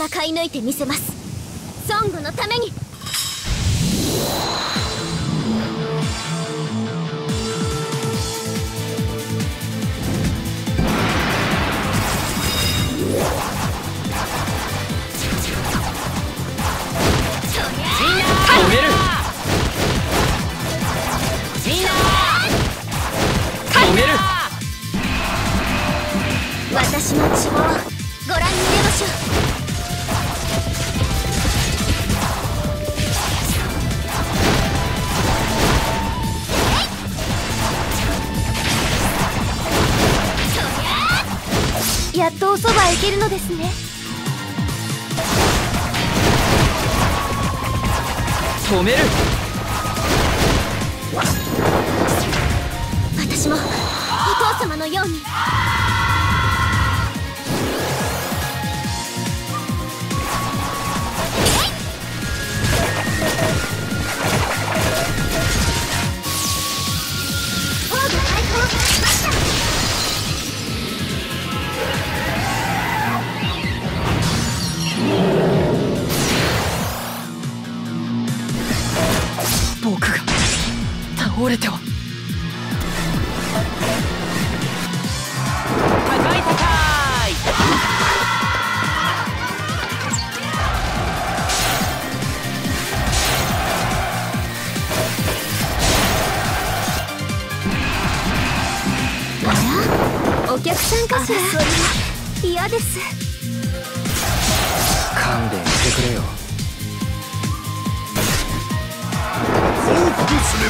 戦い抜いてみせます。ソングのために。私の血をご覧に入れましょうやっとおそばへ行けるのですね。止める。私もお父様のように僕が倒れては。高い高い。お客さんかしら？嫌です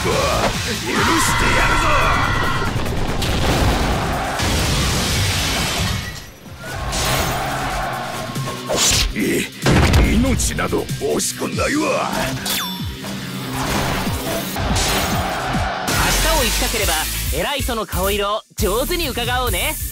復すれば許してやるぞ。い命など惜しくないわ。明日を生きたければ偉い人の顔色を上手に伺おうね。